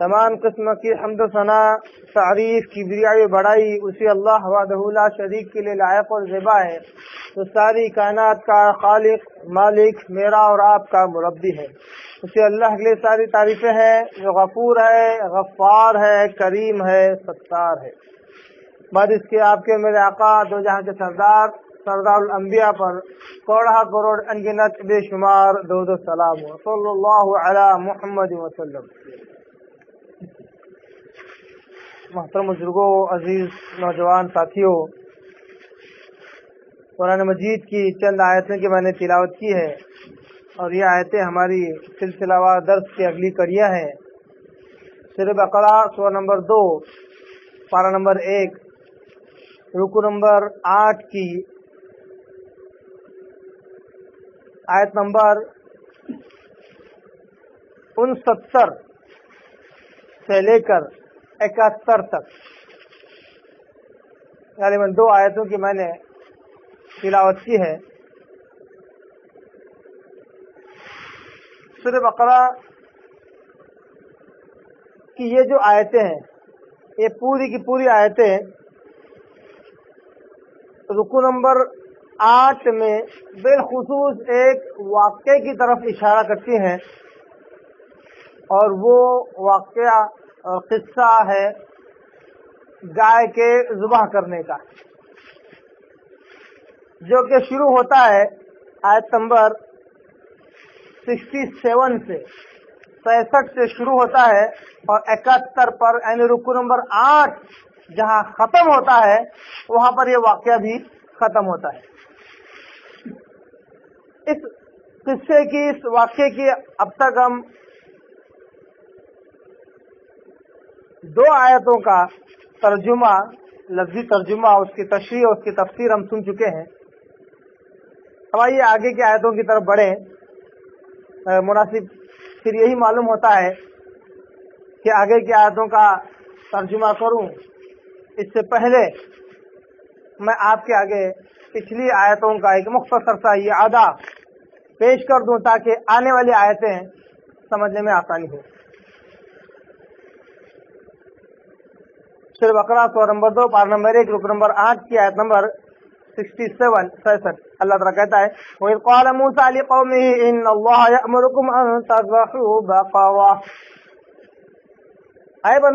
तमाम किस्म की हमद सना तारीफ की बिरियाई बढ़ाई उसी अल्लाह वादहुल्ला शरीक के लिए लायक और ज़िबा है तो सारी कायनात का खालिक मालिक मेरा और आपका मुरब्बी है उसे अल्लाह के लिए सारी तारीफें हैं, जो गफूर है, गफ्फार है, करीम है सत्तार है। बाद इसके आपके मेरे आका, दो जहाँ के सरदार सरदार अम्बिया पर करोड़ा करोड़ अनगिनत बेशुमार दो दो सलाम मुहम्मद वसल्लम। मोहतरम बुजुर्गो, अज़ीज़ नौजवान साथियों, कुरान मजीद की चंद आयतें की मैंने तिलावत की है। और ये आयतें हमारी सिलसिलावार दर्ज की अगली कड़ियाँ है। सिर्फ़ अकरा सो नंबर दो, पारा नंबर एक, रुकू नंबर आठ की आयत नंबर उनसत्तर से लेकर इकहत्तर तक। यानी दो आयतों की मैंने तिलावत की है। सुर बकरा की ये जो आयतें हैं, ये पूरी की पूरी आयतें, रुकू नंबर आठ में बिलखसूस एक वाक्य की तरफ़ इशारा करती हैं और वो वाक्य किस्सा है गाय के जुबाह करने का, जो कि शुरू होता है आयत नंबर 67 से। पैंसठ से शुरू होता है और इकहत्तर पर, यानी रुकू नंबर आठ जहाँ खत्म होता है, वहाँ पर यह वाक्य भी खत्म होता है। इस किस्से की, इस वाक्य की अब तक हम दो आयतों का तर्जुमा, लफ्जी तर्जुमा उसकी तशरी उसकी तफसीर हम सुन चुके हैं। अब आइए आगे की आयतों की तरफ़ बढ़े। मुनासिब। फिर यही मालूम होता है कि आगे की आयतों का तर्जुमा करूँ। इससे पहले मैं आपके आगे पिछली आयतों का एक मुख्तसर सा ये आधा पेश कर दूँ ताकि आने वाली आयतें समझने में आसानी हो। सिर्फ़ बकरा सौ नंबर दो, पार नंबर एक रुक नंबर आठ की आयत नंबर सिक्सटी सेवन सैसठ अल्लाह तला कहता है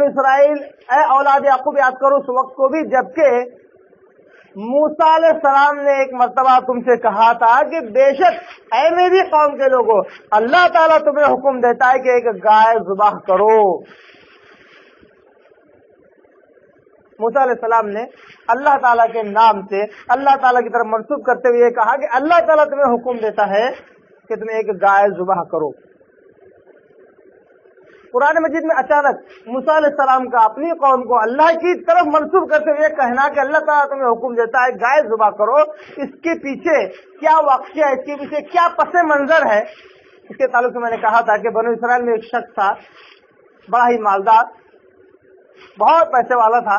इसराइल औलाद याकूब याद करो उस वक्त को भी जबकि मूसा सलाम ने एक मरतबा तुमसे कहा था कि बेशक अय मेरी कौम के लोगों अल्लाह ताला तुम्हें हुक्म देता है कि एक गाय जुबाह करो मूसा सलाम ने अल्लाह ताला के नाम से, अल्लाह ताला की तरफ़ मनसूब करते हुए कहा कि अल्लाह ताला तुम्हें हुक्म देता है कि तुम एक गाय जुबाह करो। कुरान मजीद में अचानक मूसा सलाम का अपनी कौम को अल्लाह की तरफ़ मनसूब करते हुए कहना कि अल्लाह ताला तुम्हें हुक्म देता है, गाय जुबा करो। इसके पीछे क्या वाक्य है? इसके पीछे क्या पस मंजर है? इसके ताल्लुक से मैंने कहा था कि बनो इसराइल में एक शख्स था, बड़ा ही मालदार, बहुत पैसे वाला था।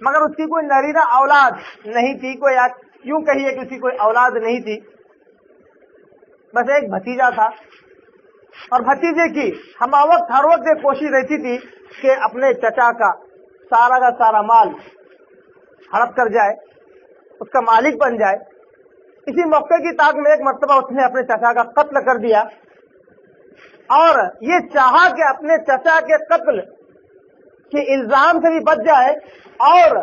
मगर उसकी कोई नरीना औलाद नहीं थी, कोई यूँ कहिए कि उसकी कोई औलाद नहीं थी। बस एक भतीजा था। और भतीजे की हम वक्त, हर वक्त कोशिश रहती थी कि अपने चचा का सारा का सारा माल हड़प कर जाए, उसका मालिक बन जाए। इसी मौके की ताक में एक मरतबा उसने अपने चचा का कत्ल कर दिया। और ये चाहा कि अपने चचा के कत्ल के इल्ज़ाम से भी बच जाए और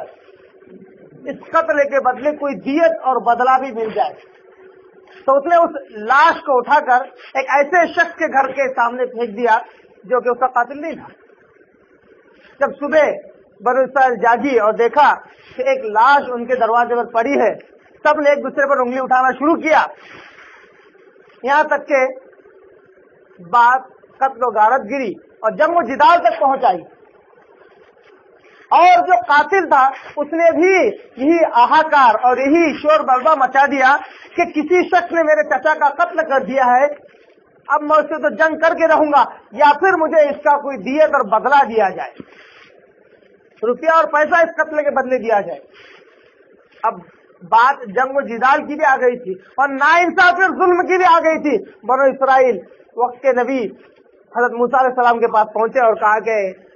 इस कत्ल के बदले कोई दियत और बदला भी मिल जाए। तो उसने उस लाश को उठाकर एक ऐसे शख्स के घर के सामने फेंक दिया, जो कि उसका कातिल नहीं था। जब सुबह बनो जागी और देखा कि एक लाश उनके दरवाजे पर पड़ी है सबने एक दूसरे पर उंगली उठाना शुरू किया। यहाँ तक के बात कत्ल गारत गिरी और जंग जिदाल तक पहुँच आई और जो कातिल था, उसने भी यही आहाकार और यही शोर बलबा मचा दिया कि किसी शख्स ने मेरे चचा का कत्ल कर दिया है। अब मैं उससे तो जंग करके रहूँगा, या फिर मुझे इसका कोई दियत और बदला दिया जाए। रुपया और पैसा इस कत्ल के बदले दिया जाए। अब बात जंग जिदाल की भी आ गई थी और ना इंसाफ जुल्म की भी आ गई थी। बनो इसराइल, वक्त के नबी हज़रत मूसा सलाम के पास पहुँचे और कहा कि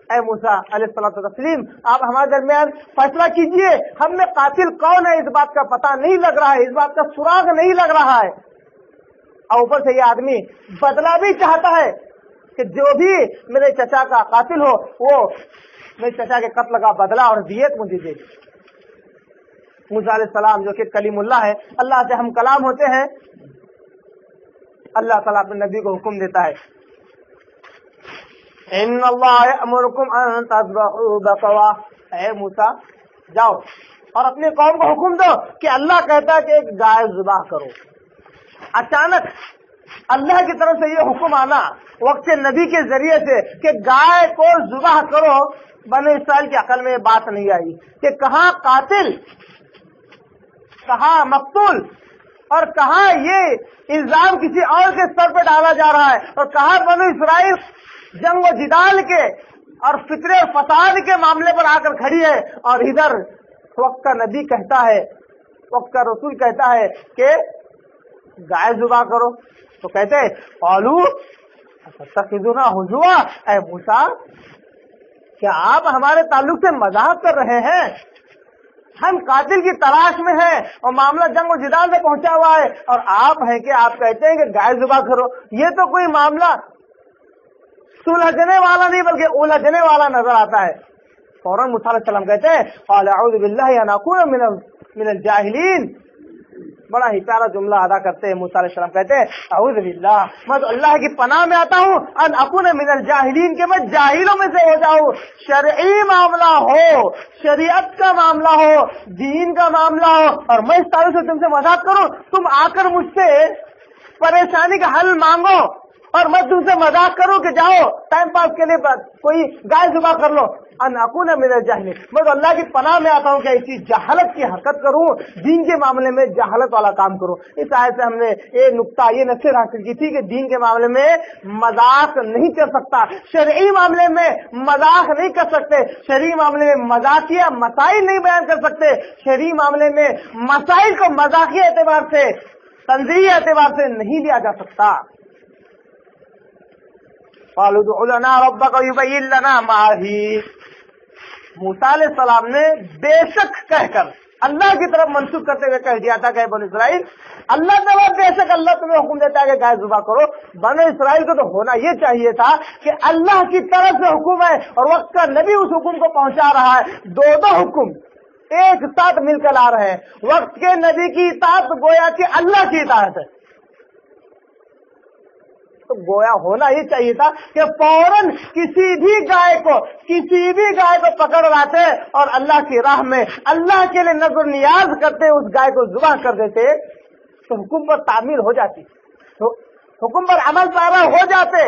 ए मूसा तस्लीम आप हमारे दरमियान फैसला कीजिए, हमें कातिल कौन है इस बात का पता नहीं लग रहा है, इस बात का सुराग नहीं लग रहा है। और ऊपर से ये आदमी बदला भी चाहता है कि जो भी मेरे चचा का कातिल हो, वो मेरे चचा के कत्ल का बदला और दियत मुझे दे। सलाम जो कि कलीमुल्ला है, अल्लाह से हम कलाम होते हैं, अल्लाह ताला अपने नबी को हुक्म देता है। मूसा, जाओ और अपने कौम को हुक्म दो कि अल्लाह कहता है कि एक गाय जुबाह करो। अचानक अल्लाह की तरफ़ से ये हुक्म आना वक्त नबी के ज़रिए से कि गाय को जुबाह करो। बने इसराइल की अकल में बात नहीं आई कि कहा कातिल, कहा मकतूल और कहा ये इल्ज़ाम किसी और के स्तर पर डाला जा रहा है और कहा बनो इसराइल जंग व जिदाल के और और फसाद के मामले पर आकर खड़ी है और इधर वक्त का नबी कहता है वक्त का रसूल कहता है कि गाय जुबा करो। तो कहते हैं, पालू तकिजुना हुजुआ, ए मूसा, क्या आप हमारे ताल्लुक से मज़ाक कर रहे हैं? हम कातिल की तलाश में हैं और मामला जंग और जिदाल में पहुँचा हुआ है और आप हैं कि आप कहते हैं कि गाय जुबा करो। ये तो कोई मामला सुलझने वाला नहीं, बल्कि उलझने वाला नज़र आता है। फ़ौरन मुसलम कहते हैं बड़ा ही प्यारा जुमला अदा करते हैं मूसम कहते हैं मैं तो अल्लाह की पनाह में आता हूँ, अन अकुन मिनल जाहिलीन के मैं जाहिलों में से हो जाऊँ। शरई मामला हो, शरीयत का मामला हो, दीन का मामला हो, और मैं इस तारीफ़ से तुमसे मज़ाक करूँ। तुम आकर मुझसे परेशानी का हल मांगो और मैं तुमसे मज़ाक करूँ कि जाओ टाइम पास के लिए कोई गाय जुबा कर लो। अनाकून मेरे जाहली। मैं तो अल्लाह की पनाह में आता हूँ कि ऐसी जहालत की हरकत करूँ, दीन के मामले में जहालत वाला काम करूँ। इस आय से हमने ये नुकता, ये नसीर हासिल की थी कि दीन के मामले में मज़ाक नहीं कर सकता। शरई मामले में मज़ाक नहीं कर सकते। शरी मामले में मजाकिया मसाइल नहीं बयान कर सकते। शरी मामले में मसाइल को मजाकिया एतबार से, तंजीह एतबार से नहीं लिया जा सकता। मूसा सलाम ने बेशक कहकर अल्लाह की तरफ़ मंसूब करते हुए कह दिया था कहे बन इसराइल अल्लाह ने बेशक अल्लाह तुम्हें हुक्म देता है कि गाय जुबा करो बन इसराइल को तो होना ये चाहिए था कि अल्लाह की तरफ़ से हुक्म है और वक्त का नबी उस हुक्म को पहुँचा रहा है दो दो हुक्म एक साथ मिलकर आ रहे हैं वक्त के नबी की इतात गोया कि अल्लाह की इतात है तो गोया होना ही चाहिए था कि फ़ौरन किसी भी गाय को, किसी भी गाय को पकड़ लाते और अल्लाह की राह में, अल्लाह के लिए नज़र नियाज करते उस गाय को जुबा कर देते तो हुक्म पर तामीर हो जाती। तो हुक्म पर अमल पैरा हो जाते।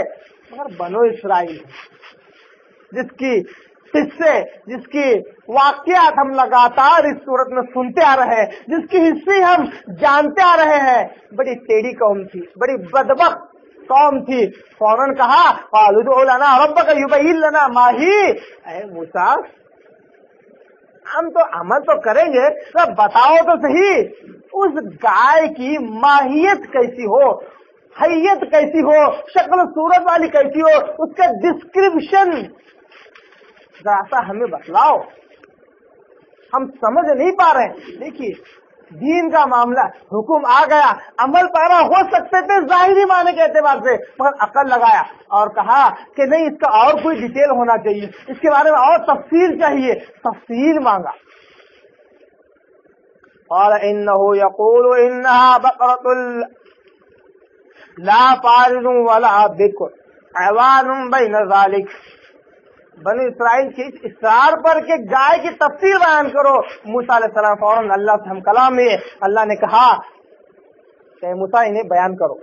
मगर बनो इसराइल, जिसकी हिस्से, जिसकी वाक्यात हम लगातार इस सूरत में सुनते आ रहे हैं, जिसकी हिस्से हम जानते आ रहे हैं, बड़ी टेढ़ी कौम थी, बड़ी बदबक कौम थी। फ़ौरन कहा फालुदना रब का युबना माही। अरे मूसा, हम तो अमल तो करेंगे तो बताओ तो सही, उस गाय की माहियत कैसी हो, हैयत कैसी हो, शक्ल सूरत वाली कैसी हो, उसका डिस्क्रिप्शन। जरा सा हमें बतलाओ। हम समझ नहीं पा रहे। देखिए दीन का मामला हुक्म आ गया। अमल पैरा हो सकते थे, जाहिरी माने के एतबार से, मगर अकल लगाया और कहा कि नहीं, इसका और कोई डिटेल होना चाहिए। इसके बारे में और तफसील चाहिए। तफसील मांगा। और इन यकूल इन्ना बकरतुल, ला पारिन वाला बिकुर ऐवान बैन जालिक। बनी इसराइल की इस इसरार पर के गाय की तफसीर बयान करो। मूसा सलाम फ़ौरन अल्लाह से हम कलाम में अल्लाह ने कहा मूसा, इन्हें बयान करो।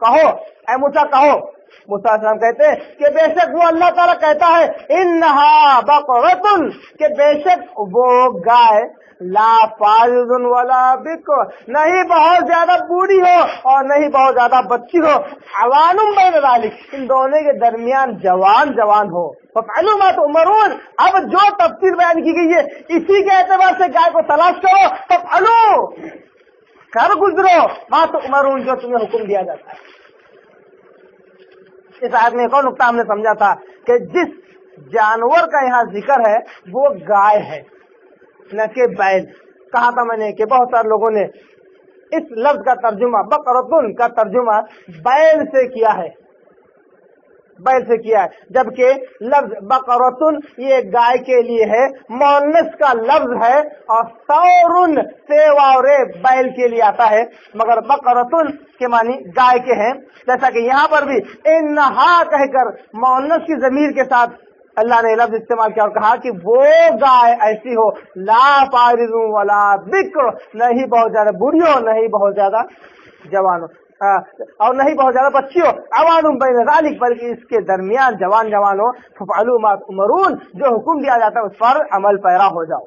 कहो, ए मूसा, कहो मूसा कहते हैं कि बेशक वो अल्लाह ताला कहता है इन बकरतुन के बेशक वो गाय ला फाजुन वाला बिको नहीं बहुत ज़्यादा बूढ़ी हो और नहीं बहुत ज़्यादा बच्ची हो। अवानुम बैन इन दोनों के दरमियान जवान जवान हो। तो उमरून अब जो तफसील बयान की गई है, इसी के एतबार से गाय को तलाश करो। तो फलो कर गुजरो, माँ तो उमरून जो तुम्हें हुक्म दिया जाता है। इस आयत में एक और नुकता हमने समझा था कि जिस जानवर का यहाँ ज़िक्र है, वो गाय है, न के बैल। कहा था मैंने कि बहुत सारे लोगों ने इस लफ्ज का तर्जुमा, बकरतुन का तर्जुमा बैल से किया है। बैल से किया है। जबकि लफ्ज बकरतुन ये गाय के लिए है। मोनस का लफ्ज है, और सौरुन सेवा बैल के लिए आता है। मगर बकरतुन के मानी गाय के हैं। जैसा कि यहाँ पर भी इन्हा कहकर मोनस की जमीर के साथ अल्लाह ने लफ्ज इस्तेमाल किया और कहा कि वो गाय ऐसी हो ला पारिजू वाला बिक्र, नहीं बहुत ज़्यादा बूढ़ी हो नहीं बहुत ज़्यादा जवान। हो और नहीं बहुत ज़्यादा बच्ची हो अवानुम बैलिक इसके दरमियान जवान जवान उमरून, जो हुक्म दिया जाता है, उस पर अमल पैरा हो जाओ।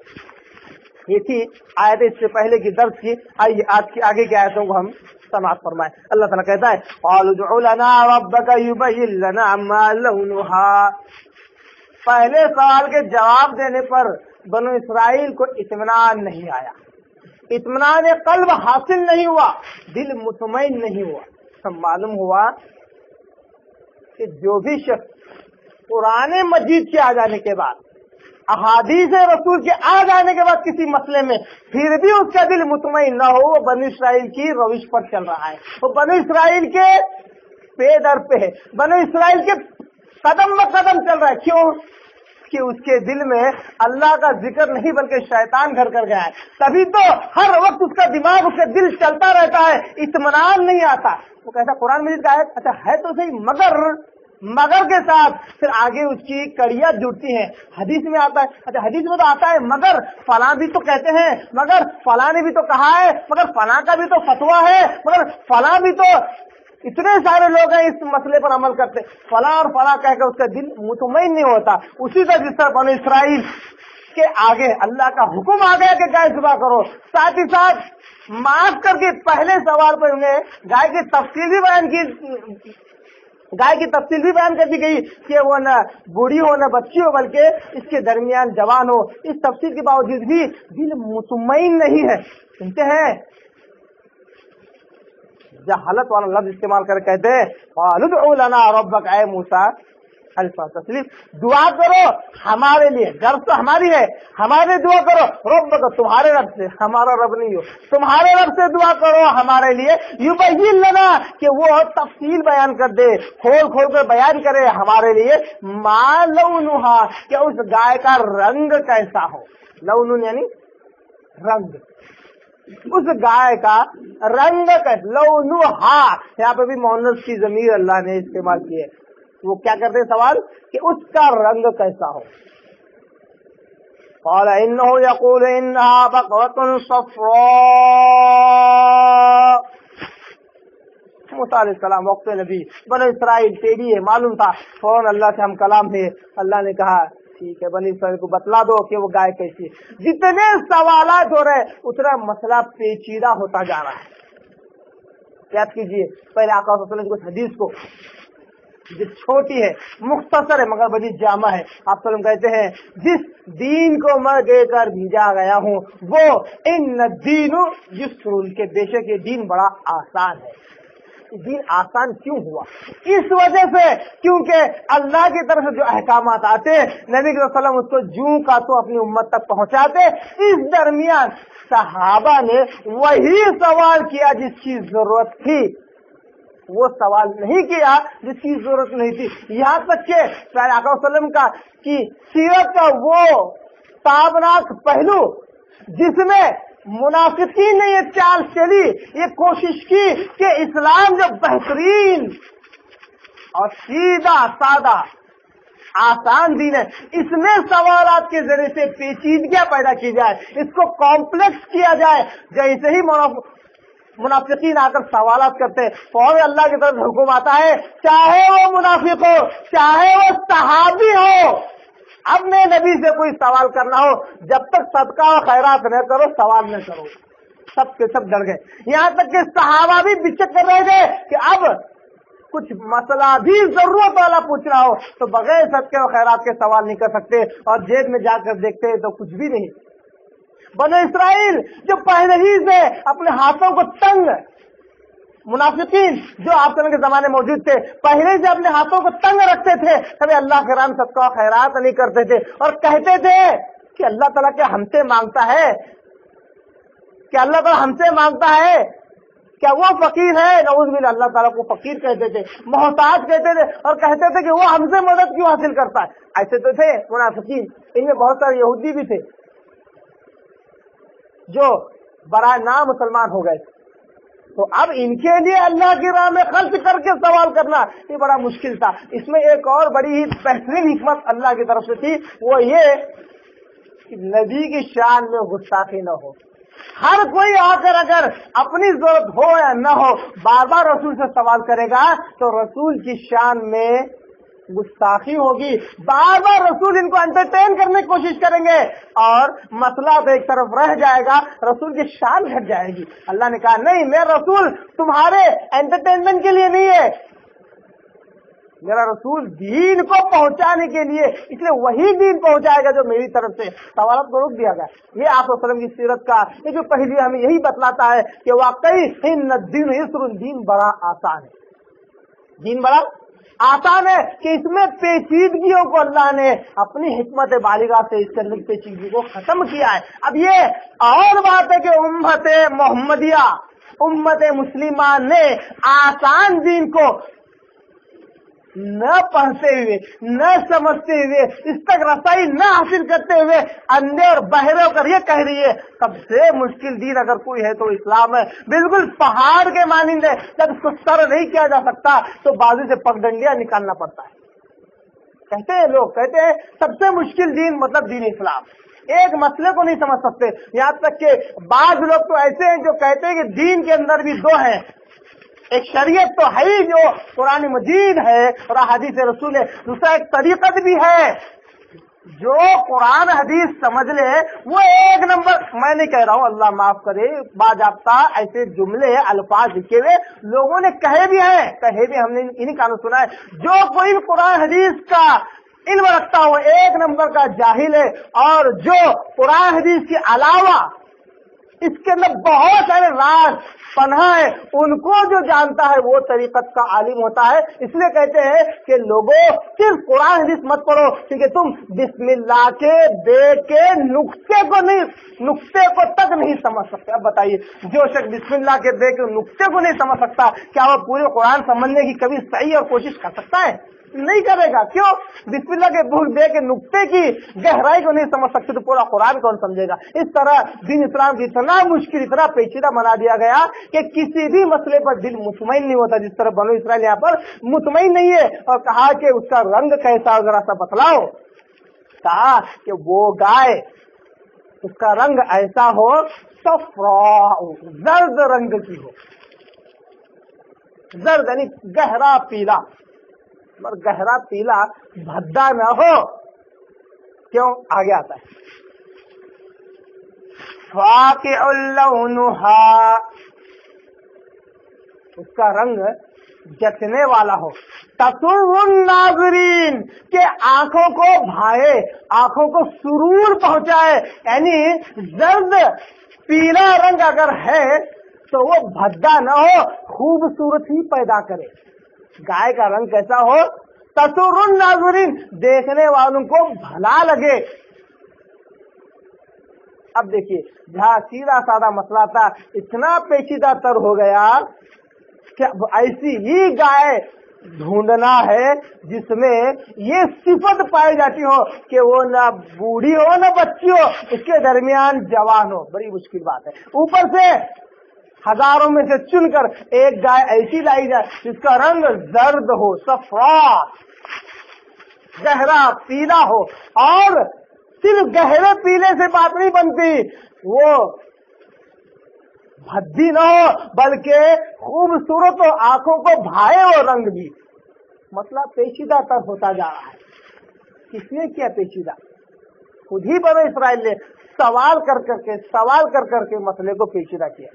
ये थी आयत इससे पहले की दर्ज की। आइए, आज की आगे की आयतों को हम समाप्त फरमाए। अल्लाह ताला कहता है पहले सवाल के जवाब देने पर बनो इसराइल को इतमान नहीं आया। इतमान कल्ब हासिल नहीं हुआ, दिल मुतमिन नहीं हुआ। सब मालूम हुआ कि जो भी शख्स पुराने मस्जिद के आ जाने के बाद, अहादीस रसूल के आ जाने के बाद किसी मसले में, फिर भी उसका दिल मुतमिन न हो, वो बन इसराइल की रविश पर चल रहा है। वो बन इसराइल के पे दर पे है। बन इसराइल के कदम ब कदम चल रहा है। क्यों? कि उसके दिल में अल्लाह का ज़िक्र नहीं, बल्कि शैतान घर कर गया है। तभी तो हर वक्त उसका दिमाग, उसका दिल चलता रहता है इतमान नहीं आता। वो कहता, कुरान मजीद का है अच्छा है तो सही, मगर मगर के साथ फिर आगे उसकी कड़िया जुड़ती है। हदीस में आता है अच्छा हदीस में तो आता है, मगर फला भी तो कहते हैं, मगर फला ने भी तो कहा है, मगर फला का भी तो फतवा है, मगर फला भी तो इतने सारे लोग हैं इस मसले पर अमल करते फला और फला कहकर उसका दिल मुतमिन नहीं होता। उसी तरह जिस तरह बनो इसराइल के आगे अल्लाह का हुक्म आ गया कि गाय सुबह करो। साथ ही साथ माफ़ करके पहले सवाल पर उन्हें गाय की तफसील भी बयान की, गाय की तफसील भी बयान कर दी गई कि वो न बूढ़ी हो, न बच्ची हो, बल्कि इसके दरमियान जवान हो। इस तफसील के बावजूद भी दिल मुतमिन नहीं है। सुनते हैं? जहालत वाला लफ्ज इस्तेमाल कर कहते हैं मूसा तस्लीम, दुआ करो, हमारे लिए घर तो हमारी है, हमारे दुआ करो रब तुम्हारे रब से, हमारा रब नहीं हो, तुम्हारे रब से दुआ करो, हमारे लिए यू बहीन लेना, कि वो तफसील बयान कर दे, खोल खोल कर बयान करे, हमारे लिए मालूनुहा कि उस गाय का रंग कैसा हो लउन यानी रंग उस गाय का रंग लौनुहा यहाँ पे भी मोहनस की जमीर अल्लाह ने इस्तेमाल की है। वो क्या करते सवाल? कि उसका रंग कैसा हो। और इन यकूल मूसलाम वक्त नबी, बनो इसराइल टेढ़ी है, मालूम था। फ़ौरन अल्लाह से हम कलाम थे। अल्लाह ने कहा ठीक है, बनी इसराइल को बतला दो कि वो गाय कैसी है। जितने सवाल हो रहे उतना मसला पेचीदा होता जा रहा है। याद कीजिए, पहले आका कुछ हदीस को। जो छोटी है, मुख्तसर है, मगर बड़ी जामा है। आप सब कहते हैं, जिस दीन को मैं देकर भेजा गया हूँ, वो इन दीन जिस के, बेशक ये दीन बड़ा आसान है। दीन आसान क्यों हुआ? इस वजह से क्योंकि अल्लाह की तरफ़ से जो अहकाम आते, नबी वसल्लम उसको जू का तो अपनी उम्मत तक पहुंचाते। इस दरमियान सहाबा ने वही सवाल किया जिसकी ज़रूरत थी। वो सवाल नहीं किया जिसकी ज़रूरत नहीं थी। यहाँ तक के वसल्लम का कि सीरत का वो ताबनाक पहलू जिसमें मुनाफिकी ने ये चाल चली। ये कोशिश की कि इस्लाम जो बेहतरीन और सीधा, सादा, आसान दिन है, इसमें सवाल के ज़रिए से पेचीदगियाँ पैदा की जाए, इसको कॉम्प्लेक्स किया जाए, जैसे ही मुनाफिकीन आकर सवाल करते हैं फौर अल्लाह की तरफ़ हुक्म आता है, चाहे वो मुनाफिक हो, चाहे वो सहाबी हो अब मैं नबी से कोई सवाल करना हो, जब तक सबका खैरात न करो, सवाल न करो। सब के सब डर गए। यहाँ तक कि सहाबा भी बिचक कर रहे थे कि अब कुछ मसला भी ज़रूरत वाला पूछ रहा हो तो बगैर सबके खैरात के सवाल नहीं कर सकते और जेब में जाकर देखते तो कुछ भी नहीं। बनो इसराइल, जो पहले ही से अपने हाथों को तंग मुनाफिकीन, जो आप के जमाने मौजूद थे, पहले से अपने हाथों को तंग रखते थे कभी अल्लाह के राम सबका खैरात नहीं करते थे और कहते थे कि अल्लाह तला क्या हमसे माँगता है? क्या अल्लाह तला हमसे माँगता है? क्या वो फकीर है? नवूज बिल अल्लाह ताला को फकीर कहते थे, मोहताज कहते थे और कहते थे कि वो हमसे मदद क्यों हासिल करता है? ऐसे तो थे मुनाफिकीन, इनमें बहुत सारे यहूदी भी थे, जो बड़ा ना मुसलमान हो गए। तो अब इनके लिए अल्लाह की राह में खर्च करके सवाल करना ये बड़ा मुश्किल था। इसमें एक और बड़ी ही बेहतरीन हिकमत अल्लाह की तरफ़ से थी। वो ये कि नबी की शान में गुस्ताखी न हो। हर कोई आकर अगर अपनी ज़रूरत हो या न हो बार बार रसूल से सवाल करेगा तो रसूल की शान में गुस्ताखी होगी। बार बार रसूल इनको एंटरटेन करने की कोशिश करेंगे और मसला तो एक तरफ़ रह जाएगा, रसूल की शान घट जाएगी। अल्लाह ने कहा, नहीं मैं रसूल तुम्हारे एंटरटेनमेंट के लिए नहीं है। मेरा रसूल दीन को पहुँचाने के लिए, इसलिए वही दीन पहुंचाएगा जो मेरी तरफ़ से। सवाल को रोक दिया गया। ये आप की सीरत का, ये जो पहली हमें यही बतलाता है कि वाकई दिन दीन बड़ा आसान है। दीन बड़ा आसान है कि इसमें पेचीदगियों को अल्लाह ने अपनी हिकमत बालिगा से इसके अंदर पेचीदगी को खत्म किया है। अब ये और बात है कि उम्मत मोहम्मदिया, उम्मत मुस्लिमान ने आसान दीन को न पढ़ते हुए, न समझते हुए, इस तक रसाई न हासिल करते हुए अंधे और बहरे होकर ये कह रही है सबसे मुश्किल दीन अगर कोई है तो इस्लाम है। बिल्कुल पहाड़ के मानिंदे जब इसको सर नहीं किया जा सकता तो बाजू से पगडंडिया निकालना पड़ता है। कहते हैं लोग, कहते हैं, सबसे मुश्किल दीन मतलब दीन इस्लाम। एक मसले को नहीं समझ सकते। यहाँ तक के बाद लोग तो ऐसे हैं जो कहते हैं कि दीन के अंदर भी दो हैं। एक शरीयत तो है ही जो कुरान मजीद है और हदीस रसूल है। दूसरा एक तरीकत भी है। जो कुरान हदीस समझ ले, वो एक नंबर। मैं नहीं कह रहा हूँ, अल्लाह माफ़ करे, बाजाबता ऐसे जुमले, अल्फाज लिखे हुए लोगों ने कहे भी हैं, कहे भी हमने इन्हीं कानून सुना है। जो कोई कुरान हदीस का इल्म रखता हो, एक नंबर का जाहिल है। और जो कुरान हदीस के अलावा इसके अंदर बहुत सारे राज, पन्हा है, उनको जो जानता है, वो तरीकत का आलिम होता है। इसलिए कहते हैं कि लोगों, सिर्फ़ कुरान हदीस मत पढ़ो, क्योंकि तुम बिस्मिल्लाह के दे के नुक्ते को नहीं, नुक्ते को तक नहीं समझ सकते। अब बताइए, जो शख्स बिस्मिल्लाह के दे के नुक्ते को नहीं समझ सकता, क्या वो पूरे कुरान समझने की कभी सही और कोशिश कर सकता है? नहीं करेगा। क्यों? बिस्मिल्लाह के भूल दे के नुकते की गहराई को नहीं समझ सकते तो पूरा कुरान कौन समझेगा? इस तरह दिन इस्लाम की इतना मुश्किल, इतना पेचीदा बना दिया गया कि किसी भी मसले पर दिल मुतमिन नहीं होता, जिस तरह बनो इसराइल यहाँ पर मुतमिन नहीं है। और कहा कि उसका रंग कैसा, जरा सा बतलाओ। कहा कि वो गाय, उसका रंग ऐसा हो, सफरा, जर्द रंग की हो। जर्द यानी गहरा पीला। और गहरा पीला भद्दा न हो, क्यों? आगे आता है। फाके उसका रंग जचने वाला हो। नाजरीन, के आँखों को भाए, आँखों को सुरूर पहुँचाए। यानी जर्द पीला रंग अगर है तो वो भद्दा न हो, खूबसूरती पैदा करे। गाय का रंग कैसा हो तसुरुन नाजरीन, देखने वालों को भला लगे। अब देखिए, जहाँ सीधा साधा मसला था, इतना पेचीदा तर हो गया कि अब ऐसी ही गाय ढूंढना है, जिसमें ये सिफत पाई जाती हो कि वो ना बूढ़ी हो, ना बच्ची हो, उसके दरमियान जवान हो। बड़ी मुश्किल बात है। ऊपर से हज़ारों में से चुनकर एक गाय ऐसी लाई जाए जिसका रंग जर्द हो सफरा गहरा, पीला हो, और सिर्फ़ गहरे पीले से बात नहीं बनती, वो भद्दी न हो, बल्कि खूबसूरत हो, आँखों को भाए वो रंग भी। मतलब पेचीदा तर होता जा रहा है। किसने किया पेचीदा? खुद ही बनो इसराइल ने सवाल कर करके, सवाल कर करके मसले को पेचीदा किया।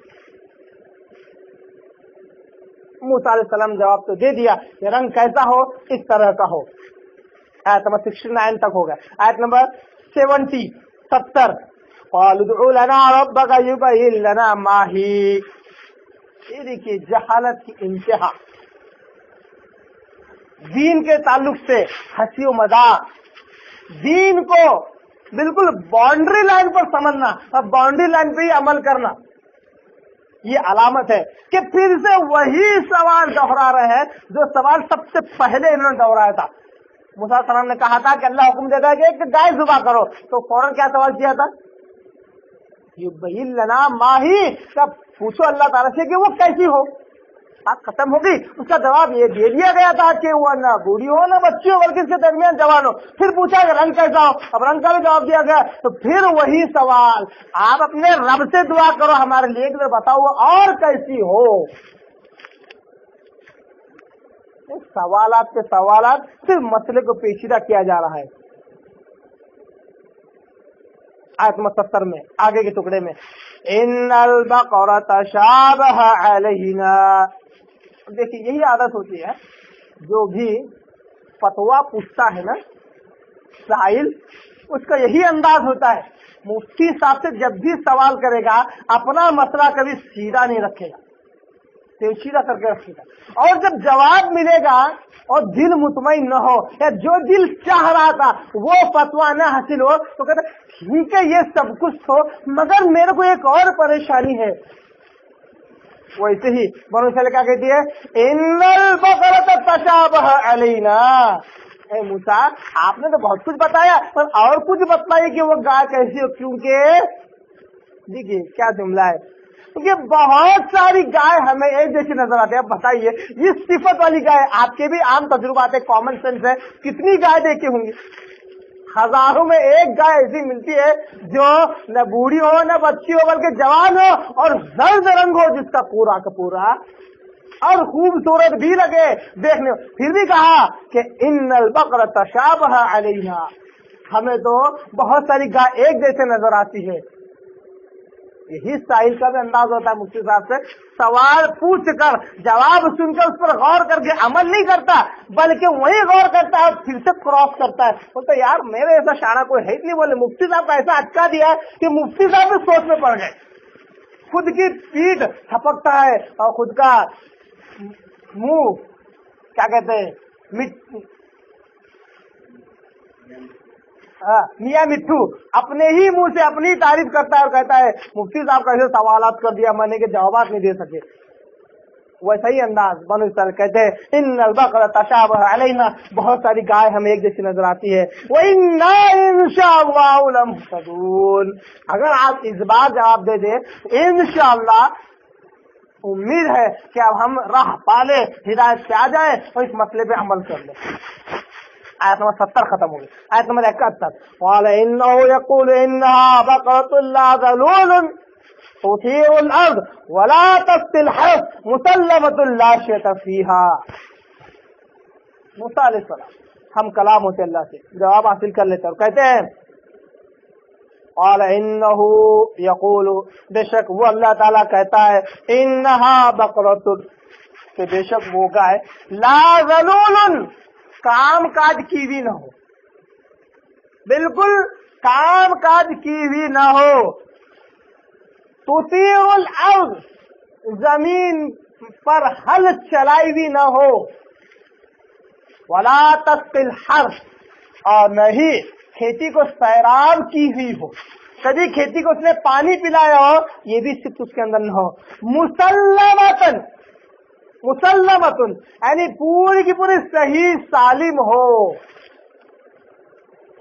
मूसा सलाम जवाब तो दे दिया कि रंग कैसा हो, इस तरह का हो। आयत नंबर सिक्सटी नाइन तक हो गया। आयत नंबर सेवेंटी सत्तर। माही। ये जहालत की इंतहा। दीन के ताल्लुक से हँसी मज़ाक। दीन को बिल्कुल बाउंड्री लाइन पर समझना और बाउंड्री लाइन पे ही अमल करना। ये अलामत है कि फिर से वही सवाल दोहरा रहे हैं जो सवाल सबसे पहले इन्होंने दोहराया था। मुसा सलाम ने कहा था कि अल्लाह हुक्म देता है कि एक गाय जुबा करो। तो फ़ौरन क्या सवाल किया था? ये लना माही का पूछो अल्लाह ताला से कि वो कैसी हो। बात खत्म हो गई। उसका जवाब ये दे दिया गया था कि वो ना बूढ़ी हो, ना बच्ची हो, बल्कि इसके दरमियान जवान हो। फिर पूछा कि रंग कैसा हो? अब रंग का भी जवाब दिया गया। तो फिर वही सवाल, आप अपने रब से दुआ करो, हमारे लिए बताओ और कैसी हो? सवाल के सवालात सिर्फ़ मसले को पेचीदा किया जा रहा है। आयत सत्तर में, आगे के टुकड़े में। इन देखिए, यही आदत होती है, जो भी फतवा पूछता है ना, साहिल, उसका यही अंदाज होता है। मुफ्ती साहब से जब भी सवाल करेगा, अपना मसला कभी सीधा नहीं रखेगा। पेचीदा करके रखेगा और जब जवाब मिलेगा और दिल मुतमिन न हो, या जो दिल चाह रहा था, वो फतवा न हासिल हो तो कहते, ठीक है, ये सब कुछ हो मगर मेरे को एक और परेशानी है। वैसे ही बनो क्या कहती है इनल अलीना। ए मूसा, आपने तो बहुत कुछ बताया, पर और कुछ बताइए कि वो गाय कैसी हो? क्योंकि, देखिए, क्या जुमला है। क्योंकि बहुत सारी गाय हमें एक जैसी नज़र आती है। बताइए, ये सिफत वाली गाय, आपके भी आम तजुर्बात है कॉमन सेंस है, कितनी गाय देखी होंगी? हज़ारों में एक गाय ऐसी मिलती है जो न बूढ़ी हो, न बच्ची हो, बल्कि जवान हो और जर्द रंग हो, जिसका पूरा का पूरा। और खूबसूरत भी लगे देखने। फिर भी कहा कि इन बकर तशाब हमें तो बहुत सारी गाय एक जैसे नज़र आती है। यही स्टाइल का भी अंदाज होता है मुफ्ती साहब से। सवाल पूछ कर जवाब सुनकर उस पर गौर करके अमल नहीं करता, बल्कि वही गौर करता है फिर से क्रॉस करता है। बोलते तो यार, मेरे ऐसा शाना कोई है नहीं, बोले, मुफ्ती साहब का ऐसा अटका दिया है कि मुफ्ती साहब भी सोच में पड़ गए। खुद की पीठ थपकता है और खुद का मुँह, क्या कहते हैं, मिट मियाँ मिट्टू, अपने ही मुँह से अपनी तारीफ़ करता है और कहता है, मुफ्ती साहब कैसे सवाल कर दिया मैंने के जवाब नहीं दे सके। वैसा ही अंदाज बनु सर कहते हैं इन अलैना। बहुत सारी गाय हमें एक जैसी नज़र आती है। वही इंशाउल अगर आप इस बार जवाब दे दे इंशाला उम्मीद है कि अब हम राह पाले हिदायत से आ जाए और इस मसले पे अमल कर ले। आयत नंबर सत्तर खत्म हो गई। आयत नंबर इकहत्तर। फीहा। मूसा सलाम, हम कलाम होते अल्लाह से, जवाब हासिल कर लेते और कहते हैं और इन्नहु यकूल, बेशक वो अल्लाह ताला कहता है, इन्नहा बकरतुल तो बेशक वो गाय, ला काम काज की भी ना हो। बिल्कुल काम काज की भी न हो। तुतीरुल ज़मीन पर हल चलाई भी न हो। वला तस्किल हर, और नहीं खेती को सैराब की हुई हो। कभी खेती को उसने पानी पिलाया हो, ये भी सिर्फ़ उसके अंदर न हो। मुसल्लमतन मुसल्लमतन, यानी पूरी की पूरी सही सालिम हो।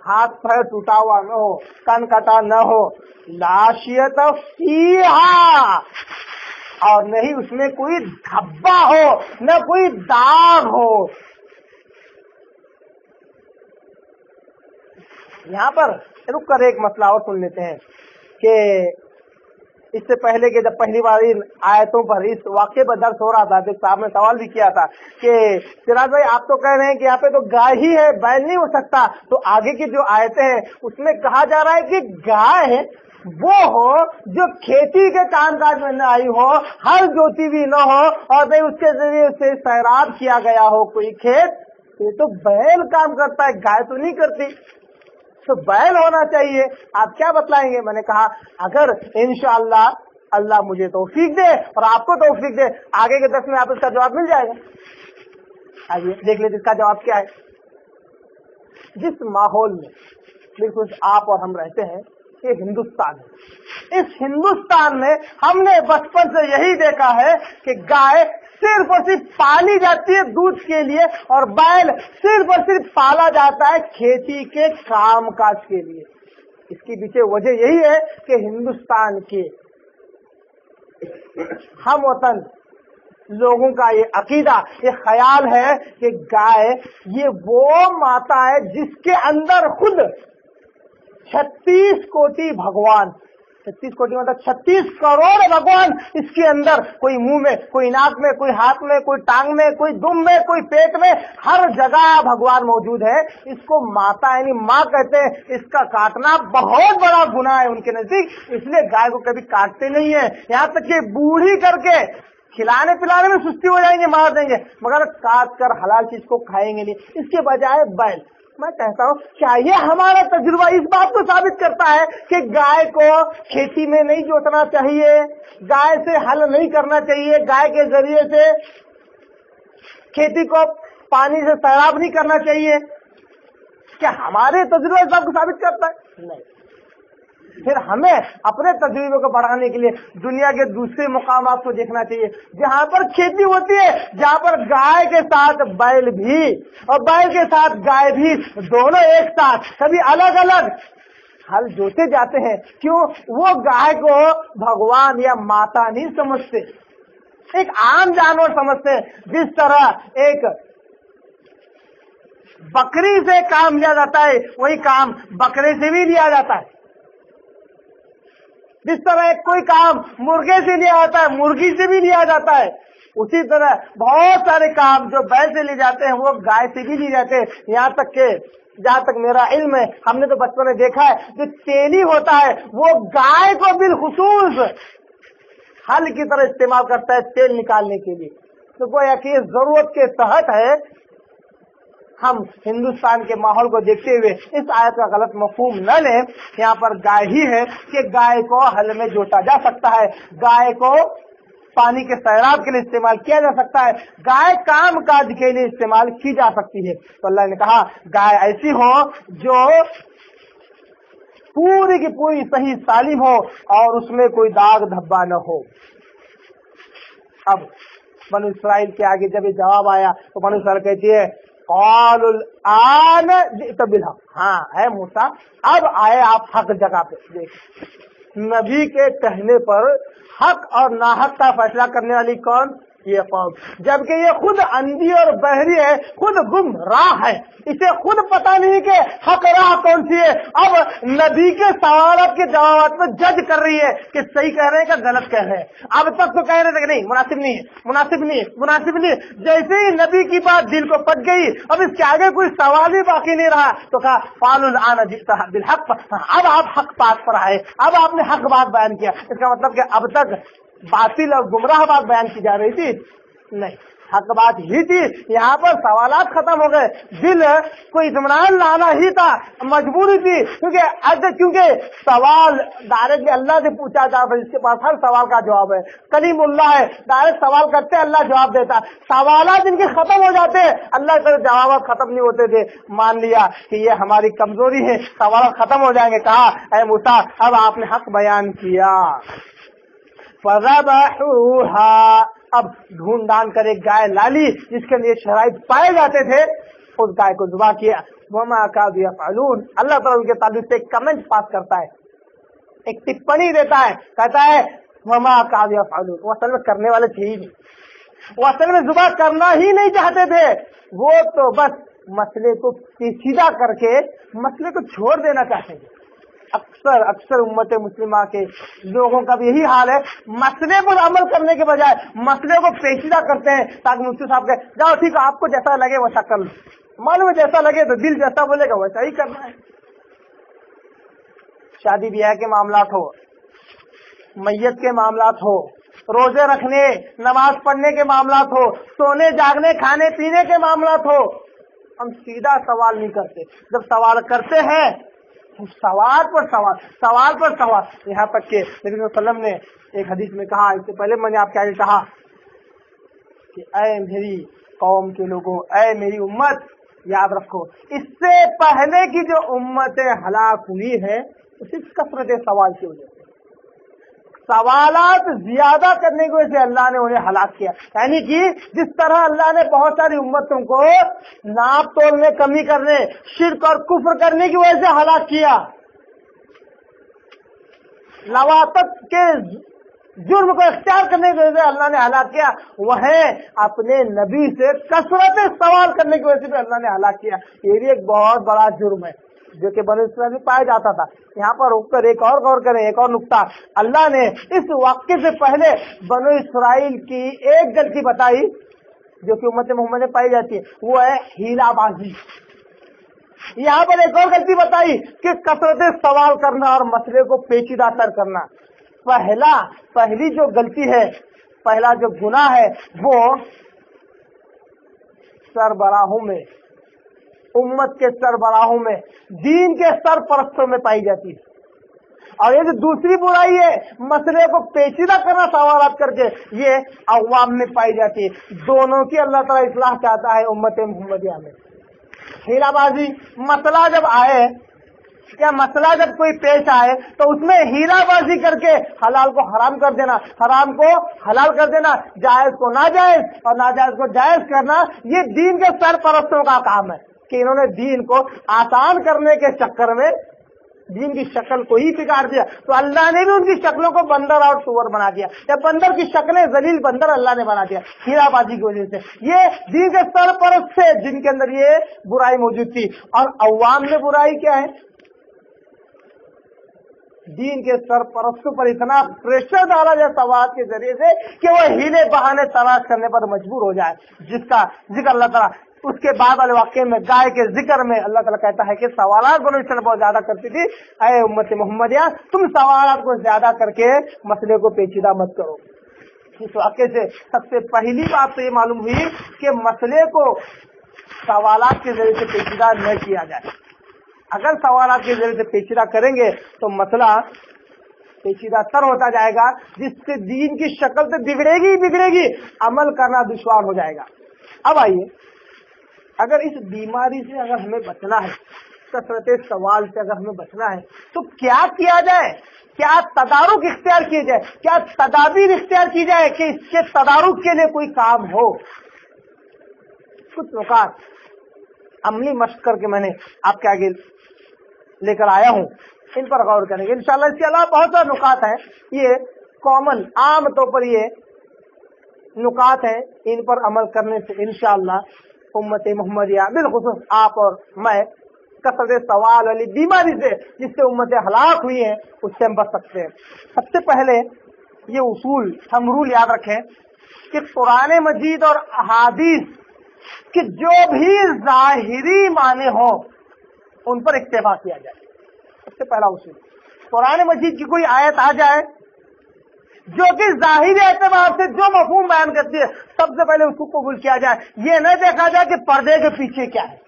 हाथ पैर टूटा हुआ न हो, कन कटा न हो, लाशियत और नहीं उसमें कोई धब्बा हो, न कोई दाग हो। यहाँ पर रुक कर एक मसला और सुन लेते हैं कि इससे पहले के जब पहली बार इन आयतों पर इस वाक्य पर दर्ज हो रहा था तो साहब ने सवाल भी किया था कि, सिराज भाई, आप तो कह रहे हैं कि यहाँ पे तो गाय ही है, बैल नहीं हो सकता। तो आगे की जो आयतें हैं, उसमें कहा जा रहा है कि गाय वो हो जो खेती के कामकाज में न आई हो, हर जोती भी न हो, और नहीं, उसके ज़रिए से सैराब किया गया हो। कोई खेत, ये तो बैल काम करता है, गाय तो नहीं करती। तो बैल होना चाहिए। आप क्या बतलाएँगे? मैंने कहा, अगर इनशाला अल्लाह मुझे तोफीक दे और आपको तोफीक दे, आगे के दस में आप इसका जवाब मिल जाएगा। आइए, देख लीजिए इसका जवाब क्या है। जिस माहौल में, बिल्कुल आप और हम रहते हैं ये हिंदुस्तान है इस हिंदुस्तान में हमने बचपन से यही देखा है कि गाय सिर्फ़ और सिर्फ़ पाली जाती है दूध के लिए और बैल सिर्फ़ और सिर्फ़ पाला जाता है खेती के काम काज के लिए। इसके पीछे वजह यही है कि हिंदुस्तान के हम वतन लोगों का ये अकीदा, ये ख्याल है कि गाय, ये वो माता है जिसके अंदर खुद छत्तीस कोटि भगवान। छत्तीस कोटि मतलब छत्तीस करोड़ भगवान इसके अंदर। कोई मुँह में, कोई नाक में, कोई हाथ में, कोई टांग में, कोई दुम में, कोई पेट में, हर जगह भगवान मौजूद है। इसको माता यानी माँ कहते हैं। इसका काटना बहुत बड़ा गुना है उनके नज़दीक। इसलिए गाय को कभी काटते नहीं है। यहाँ तक कि बूढ़ी करके खिलाने पिलाने में सुस्ती हो जाएँगे, मार देंगे। मगर काट कर हलाल चीज़ को खाएँगे नहीं। इसके बजाय बैल। मैं कहता हूँ, क्या ये हमारा तजुर्बा इस बात को साबित करता है कि गाय को खेती में नहीं जोतना चाहिए, गाय से हल नहीं करना चाहिए, गाय के ज़रिए से खेती को पानी से सैराब नहीं करना चाहिए। क्या हमारे तजुर्बा इस बात को साबित करता है? नहीं। फिर हमें अपने तजुर्बे को बढ़ाने के लिए दुनिया के दूसरे मुकाम को देखना चाहिए। जहाँ पर खेती होती है, जहाँ पर गाय के साथ बैल भी, और बैल के साथ गाय भी दोनों एक साथ कभी अलग अलग हल जोते जाते हैं, क्यों? वो गाय को भगवान या माता नहीं समझते। एक आम जानवर समझते जिस तरह एक बकरी से काम लिया जाता है, वही काम बकरे से भी लिया जाता है। जिस तरह कोई काम मुर्गे से लिया जाता है, मुर्गी से भी लिया जाता है, उसी तरह बहुत सारे काम जो बैल से लिए जाते हैं, वो गाय से भी लिए जाते हैं। यहाँ तक के, जहाँ तक मेरा इल्म है, हमने तो बचपन में देखा है, जो तेली होता है, वो गाय को बिलखसूस हल की तरह इस्तेमाल करता है तेल निकालने के लिए। तो गोया कि ज़रूरत के तहत है हम हिंदुस्तान के माहौल को देखते हुए इस आयत का गलत मफहूम न लें। यहाँ पर गाय ही है कि गाय को हल में जोता जा सकता है। गाय को पानी के सैराब के लिए इस्तेमाल किया जा सकता है। गाय काम काज के लिए इस्तेमाल की जा सकती है। तो अल्लाह ने कहा, गाय ऐसी हो जो पूरी की पूरी सही सालिम हो और उसमें कोई दाग धब्बा न हो। अब बनु इसराइल के आगे जब ये जवाब आया तो बनु इसराइल कहती है आन हाँ। है मूसा अब आए आप हक जगह पे। देख नबी के कहने पर हक और नाहक का फैसला करने वाली कौन? ये कौम जबकि ये खुद अंधी और बहरी है, खुद गुम राह है। इसे खुद पता नहीं कि हक राह कौन सी है। अब नबी के सवाल के जवाब में जज कर रही है कि सही कह रहे हैं क्या गलत कह रहे हैं। अब तक तो कह रहे थे कि नहीं, मुनासिब नहीं है, मुनासिब नहीं है, मुनासिब नहीं है। जैसे ही नबी की बात दिल को पट गई, अब इसके आगे कोई सवाल ही बाकी नहीं रहा तो कहा फालुल आना जितना बिल हक अब आप हक बात पर आए, अब आपने हक बात बयान किया। इसका मतलब कि अब तक बातिल और गुमराह बात बयान की जा रही थी। नहीं हक बात ही थी। यहाँ पर सवालात खत्म हो गए। दिल को इतमान लाना ही था, मजबूरी थी। क्योंकि आज क्योंकि सवाल डायरेक्टली अल्लाह से पूछा जाता इसके पास हर सवाल का जवाब है। कलीमुल्लाह है, डायरेक्ट सवाल करते अल्लाह जवाब देता। सवालात इनके खत्म हो जाते, अल्लाह के जवाब खत्म नहीं होते थे। मान लिया कि ये हमारी कमज़ोरी है, सवाल खत्म हो जाएँगे। कहा अः मूसा, अब आपने हक बयान किया। अब ढूंढ डान कर एक गाय लाली जिसके लिए शराइ पाए जाते थे उस गाय को जुबा किया वमा का फालून अल्लाह तला उनके ताल्लुक से कमेंट पास करता है एक टिप्पणी देता है कहता है वमा का फालून वो असल में करने वाले थे ही नहीं वो असल में जुबा करना ही नहीं चाहते थे वो तो बस मसले को सीधा करके मसले को छोड़ देना चाहते थे अक्सर अक्सर उम्मत मुस्लिमा के लोगों का भी यही हाल है। मसले पर अमल करने के बजाय मसले को पेचीदा करते हैं, ताकि मुफ्ती साहब कहे, जाओ, ठीक है, आपको जैसा लगे वैसा कर लो। मालूम जैसा लगे तो दिल जैसा बोलेगा, वैसा ही करना है। शादी ब्याह के मामला हो, मैयत के मामला हो, रोज़े रखने, नमाज़ पढ़ने के मामला हो, सोने, जागने, खाने, पीने के मामला हो, हम सीधा सवाल नहीं करते। जब सवाल करते हैं सवाल पर सवाल सवाल पर सवाल। यहाँ तक के नबी वसल्लम ने एक हदीस में कहा, इससे पहले मैंने आपके आगे कहा कि अय मेरी कौम के लोगों अय मेरी उम्मत, याद रखो, इससे पहले की जो उम्मतें हलाक हुई है सिर्फ़ कसरत सवाल की वजह सवालात ज़्यादा करने की वजह से अल्लाह ने उन्हें हलाक किया। यानी कि जिस तरह अल्लाह ने बहुत सारी उम्मतों को नाप तोलने, कमी करने, शिरक और कुफर करने की वजह से हलाक किया। लवातत के जुर्म को इख्तियार करने की वजह से अल्लाह ने हलाक किया। वह अपने नबी से कसरत सवाल करने की वजह से भी अल्लाह ने हलाक किया। ये भी एक बहुत बड़ा जुर्म है। जो कि बनो इसराइल में पाया जाता था। यहाँ पर रुककर एक और गौर करें, एक और नुकता। अल्लाह ने इस वाक्य से पहले बनो इसराइल की एक गलती बताई, जो कि उम्मत मोहम्मद में पाई जाती है। वो है हीलाबाजी। यहाँ पर एक और गलती बताई कि कसरत सवाल करना और मसले को पेचीदा तर करना। पहला, पहली जो गलती है, पहला जो गुना है, वो सरबराहों में उम्मत के सरबराहों में, दीन के सरपरस्तों में पाई जाती है। और ये जो दूसरी बुराई है, मसले को पेचीदा करना सवाल करके, ये अवाम में पाई जाती है। दोनों की अल्लाह ताला इस्लाह चाहता है उम्मत मोहम्मदिया में। हीराबाजी, मसला जब आए क्या मसला जब कोई पेश आए तो उसमें हीराबाजी करके हलाल को हराम कर देना, हराम को हलाल कर देना, जायज़ को नाजायज, और नाजायज को जायज़ करना, ये दीन के सरपरस्तों का काम है। कि इन्होंने दीन को आसान करने के चक्कर में दीन की शक्ल को ही बिगाड़ दिया तो अल्लाह ने भी उनकी शक्लों को बंदर और सुअर बना दिया। या बंदर की शक्लें जलील बंदर अल्लाह ने बना दिया हीराबाजी की वजह से। ये दीन के सरपरस्त से जिनके अंदर ये बुराई मौजूद थी। और अवाम में बुराई क्या है? दीन के सरपरस्तों पर इतना प्रेशर डाला जाए सवाल के ज़रिए से कि वह हीले बहाने तलाश करने पर मजबूर हो जाए। जिसका ज़िक्र अल्लाह तला उसके बाद वाले वाक्य में, गाय के ज़िक्र में अल्लाह ताला कहता है कि सवाल बनो इसने बहुत ज़्यादा करती थी। अरे उम्मत मोहम्मदिया, तुम सवाल को ज़्यादा करके मसले को पेचीदा मत करो। इस वाक्य से सबसे पहली बात तो ये मालूम हुई कि मसले को सवाल के ज़रिए से पेचीदा न किया जाए। अगर सवाल के ज़रिए से पेचीदा करेंगे तो मसला पेचीदा तर होता जाएगा, जिससे दीन की शक्ल तो बिगड़ेगी ही बिगड़ेगी, अमल करना दुश्वार हो जाएगा। अब आइए अगर इस बीमारी से अगर हमें बचना है, कसरत सवाल से अगर हमें बचना है तो क्या किया जाए? क्या तदारुक इख्तियार किए जाए? क्या तदाबीर इख्तियार की जाए कि इसके तदारुक के लिए कोई काम हो? कुछ नुकात अमली मश्क करके मैंने आपके आगे लेकर आया हूँ। इन पर गौर करेंगे। इंशाल्लाह इसके अलावा बहुत सारे नुकात हैं। ये कॉमन, आम तौर पर ये नुकात है। इन पर अमल करने से इनशाला उम्मत मोहम्मदिया बिलखसूस आप और मैं कसरत सवाल वाली बीमारी से जिससे उम्मत हलाक हुई है, उससे हम बच सकते हैं। सबसे पहले ये उसूल हम रूल याद रखें कि कुरान मजीद और अहादीस कि जो भी जाहिरी माने हो, उन पर इक्तफा किया जाए। सबसे पहला उसूल। कुरान मजीद की कोई आयत आ जाए जो कि ज़ाहिर एतबार से जो मफहूम बयान करती है, सबसे पहले उसको कबूल किया जाए। ये न देखा जाए कि पर्दे के पीछे क्या है।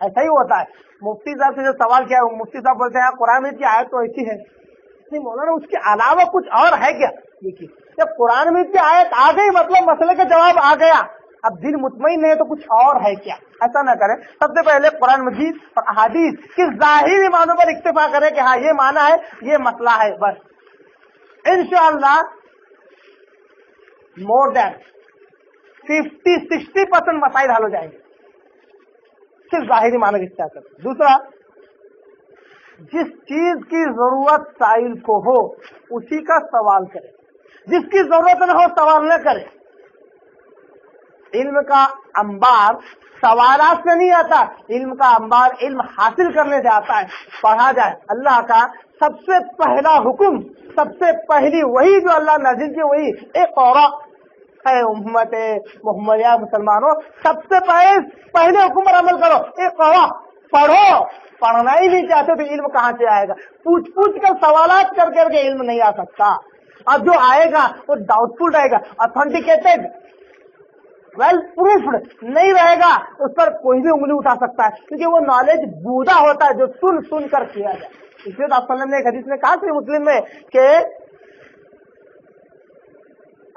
ऐसा ही होता है। मुफ्ती साहब से जो सवाल किया, मुफ्ती साहब बोलते हैं कुरान में की आयत तो ऐसी है। नहीं, मौलाना, उसके अलावा कुछ और है क्या? देखिए, जब कुरान में की आयत आ गई मतलब मसले का जवाब आ गया, अब दिल मुतमिन है तो कुछ और है क्या? ऐसा ना करें। सबसे पहले कुरान मजीद और अहादीस किस ज़ाहिर मानों पर इक्तफा करें कि हाँ ये माना है, ये मसला है, बस। इनशाला more than fifty sixty percent मसाइल हल हो जाएँगे। सिर्फ़ जाहिरी मानव इच्छा कर दूसरा, जिस चीज़ की ज़रूरत साइल को हो, उसी का सवाल करें। जिसकी ज़रूरत न हो, सवाल न करे। इल्म का अंबार सवालात से नहीं आता। इल्म का अंबार इल्म हासिल करने से आता है, पढ़ा जाए। अल्लाह का सबसे पहला हुक्म, सबसे पहली वही जो अल्लाह नजीर की वही एक और है, उम्मत मोहम्मद मुसलमानों। सबसे पहले पहले हुक्म पर अमल करो। एक और, पढ़ो। पढ़ना ही नहीं चाहते तो इल्म कहाँ से आएगा? पूछ पूछ कर सवाल कर करके इल्म नहीं आ सकता। अब जो आएगा, वो डाउटफुल रहेगा ऑथेंटिकेटेड वेल प्रूफ्ड नहीं रहेगा, उस पर कोई भी उंगली उठा सकता है, क्योंकि वो नॉलेज बूढ़ा होता है, जो सुन सुन कर किया जाए। इसलिए तो ने एक हदीस में कहा मुस्लिम में, कि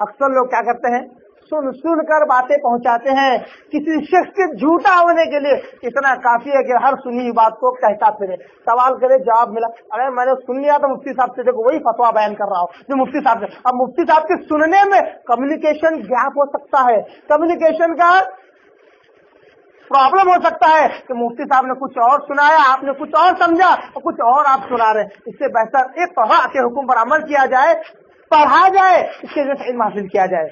अक्सर लोग क्या करते हैं? सुन सुन कर बातें पहुंचाते हैं। किसी शख्स के झूठा होने के लिए इतना काफ़ी है कि हर सुनी हुई बात को कहता फिरे। सवाल करे, जवाब मिला, अरे, मैंने सुन लिया तो मुफ्ती साहब से देखो, वही फतवा बयान कर रहा हूँ जो मुफ्ती साहब से। अब मुफ्ती साहब के सुनने में कम्युनिकेशन गैप हो सकता है। कम्युनिकेशन का प्रॉब्लम हो सकता है कि मुफ्ती साहब ने कुछ और सुनाया, आपने कुछ और समझा, और कुछ और आप सुना रहे इससे बेहतर एक पढ़ा के हुक्म पर अमल किया जाए, पढ़ा जाए, इसके वजह से इल्म हासिल किया जाए।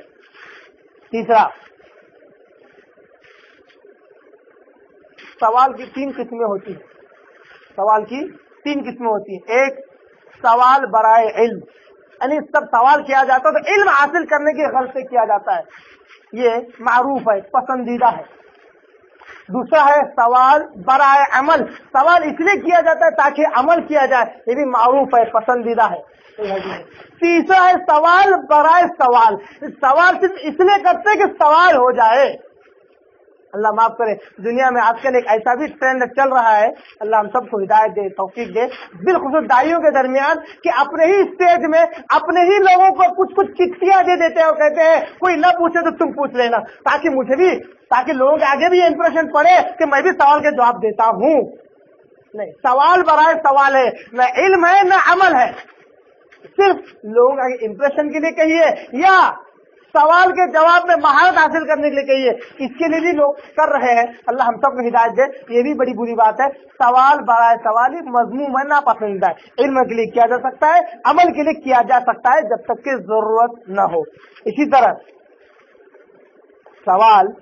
तीसरा। सवाल की तीन किस्में होती है। सवाल की तीन किस्में होती है। एक, सवाल बराए इल्म। यानी सब सवाल किया जाता है तो इल्म हासिल करने के गर्ज से किया जाता है। ये मारूफ है, पसंदीदा है। दूसरा है सवाल बराए अमल। सवाल इसलिए किया जाता है ताकि अमल किया जाए, ये भी मारूफ है, पसंदीदा है। तीसरा है सवाल बराए सवाल। सवाल सिर्फ़ इसलिए करते कि सवाल हो जाए। अल्लाह माफ़ करे, दुनिया में आजकल एक ऐसा भी ट्रेंड चल रहा है, अल्लाह हम सबको हिदायत दे, तौफीक दे बिलखसूस दाइयों के दरमियान कि अपने ही स्टेज में अपने ही लोगों को कुछ कुछ चिट्ठियाँ दे देते हैं और कहते हैं, कोई न पूछे तो तुम पूछ लेना। ताकि मुझे भी, ताकि लोगों के आगे भी इंप्रेशन पड़े कि मैं भी सवाल के जवाब देता हूँ। नहीं, सवाल बराए सवाल है, न इल्म है, न अमल है। सिर्फ़ लोगों का इंप्रेशन के लिए कहिए, या सवाल के जवाब में महारत हासिल करने के लिए कहिए, इसके लिए भी लोग कर रहे हैं। अल्लाह हम सबको हिदायत दे। ये भी बड़ी बुरी बात है। सवाल बड़ा सवाल ही मजमूम है ना पसंदीदा है। इल्म के लिए किया जा सकता है, अमल के लिए किया जा सकता है, जब तक की ज़रूरत न हो। इसी तरह, सवाल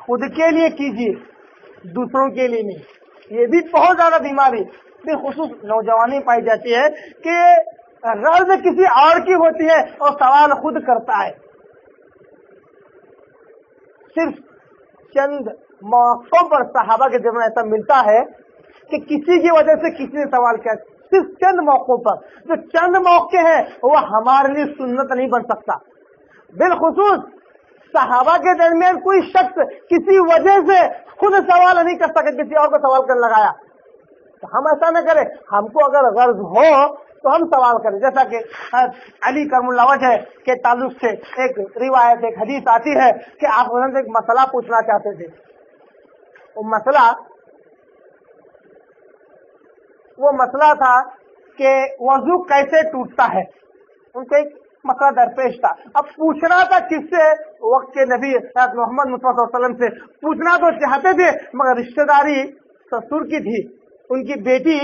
खुद के लिए कीजिए, दूसरों के लिए नहीं। ये भी बहुत ज़्यादा बीमारी खसूस नौजवानी पाई जाती है कि गर्ज किसी और की होती है और सवाल खुद करता है। सिर्फ़ चंद मौकों पर सहाबा के जब ऐसा मिलता है कि किसी की वजह से किसी ने सवाल किया। सिर्फ़ चंद मौकों पर। जो चंद मौके हैं वो हमारे लिए सुन्नत नहीं बन सकता। बिलखसूस, सहाबा के दरमियान कोई शख्स किसी वजह से खुद सवाल नहीं कर सके, किसी और को सवाल कर लगाया। तो हम ऐसा न करें। हमको अगर गर्ज हो तो हम सवाल करें। जैसा कि अली करमुल्लावज है के ताल्लुक से एक रिवायत, एक हदीस आती है कि आप उन्होंने एक मसला पूछना चाहते थे। वो मसला वो मसला था कि वज़ू कैसे टूटता है। उनको एक मसला दरपेश था। अब पूछना था किससे? वक्त के नबी मोहम्मद मुस्तफ़ा से। पूछना तो चाहते थे, मगर रिश्तेदारी ससुर की थी। उनकी बेटी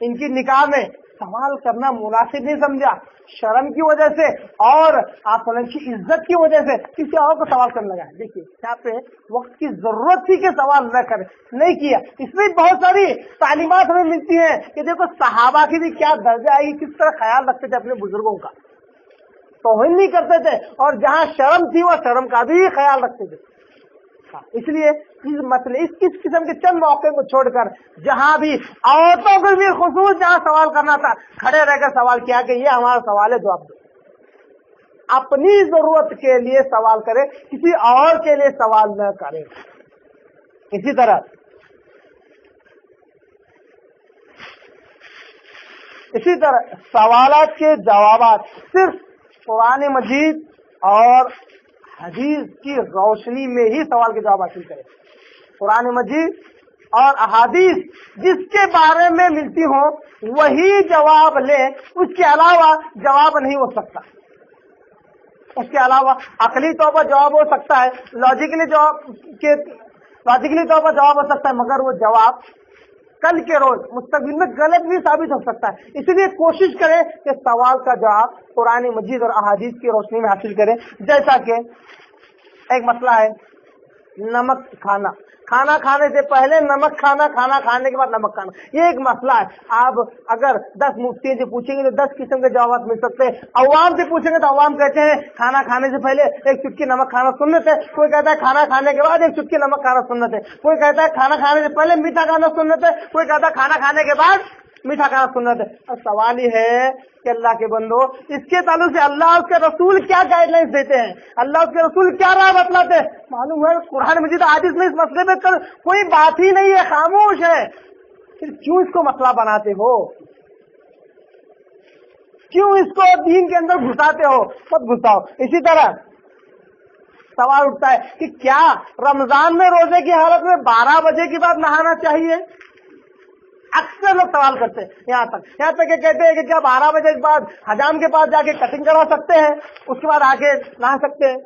इनकी निकाह में सवाल करना मुनासिब नहीं समझा। शर्म की वजह से और आप की इज़्ज़त की वजह से किसी और को सवाल करने लगा देखिए, यहाँ पे वक्त की ज़रूरत थी कि सवाल न करे, नहीं किया। इसमें बहुत सारी तालीमत हमें मिलती है कि देखो, सहाबा की भी क्या दर्जा आई किस तरह ख्याल रखते थे अपने बुज़ुर्गों का। तोहिन नहीं करते थे और जहाँ शर्म थी, वह शर्म का भी ख्याल रखते थे। हाँ, इसलिए इस मसले इस इस किस्म के चंद मौके को छोड़कर जहाँ भी औरतों को भी खसूस जहाँ सवाल करना था खड़े रहकर सवाल किया कि ये हमारा सवाल है जवाब दो अपनी ज़रूरत के लिए सवाल करे किसी और के लिए सवाल न करे। इसी तरह इसी तरह सवाल के जवाब सिर्फ़ कुरान मजीद और हदीस की रोशनी में ही सवाल के जवाब हासिल करें। कुरान मजीद और अहादीस जिसके बारे में मिलती हो, वही जवाब ले। उसके अलावा जवाब नहीं हो सकता। उसके अलावा अकली तौर पर जवाब हो सकता है, लॉजिकली जवाब के, लॉजिकली तौर पर जवाब हो सकता है, मगर वो जवाब कल के रोज मुस्तबिल में गलत भी साबित हो सकता है। इसलिए कोशिश करें कि सवाल का जवाब पुरानी मजीद और अहादीज की रोशनी में हासिल करें। जैसा कि एक मसला है, नमक खाना। खाना खाने से पहले नमक खाना खाना खाने के बाद नमक खाना। ये एक मसला है। आप अगर दस मुफ्ती से पूछेंगे तो दस किस्म के जवाब मिल सकते हैं। अवाम से पूछेंगे तो अवाम कहते हैं, खाना खाने से पहले एक चुटकी नमक खाना सुनने थे कोई कहता है खाना खाने के बाद एक चुटकी नमक खाना सुनने से कोई कहता है खाना खाने से पहले मीठा खाना सुनने थे कोई कहता है खाना खाने के बाद मीठा खाना सुनना थे अब सवाल ही है कि अल्लाह के बंदो, इसके ताल्लुक से अल्लाह उसके रसूल क्या गाइडलाइंस देते हैं? अल्लाह उसके रसूल क्या राह बतलाते हैं? मालूम है, कुरान मजीद आदिश में इस मसले में कर कोई बात ही नहीं है, खामोश है। फिर क्यों इसको मसला बनाते हो? क्यों इसको दीन के अंदर घुसाते हो? मत घुसाओ। इसी तरह सवाल उठता है कि क्या रमज़ान में रोज़े की हालत में 12 बजे के बाद नहाना चाहिए? अक्सर लोग सवाल करते हैं, यहाँ तक यहाँ तक कहते हैं कि क्या बारह बजे के बाद हजाम के पास जाके कटिंग करवा सकते हैं, उसके बाद आके नहा सकते हैं।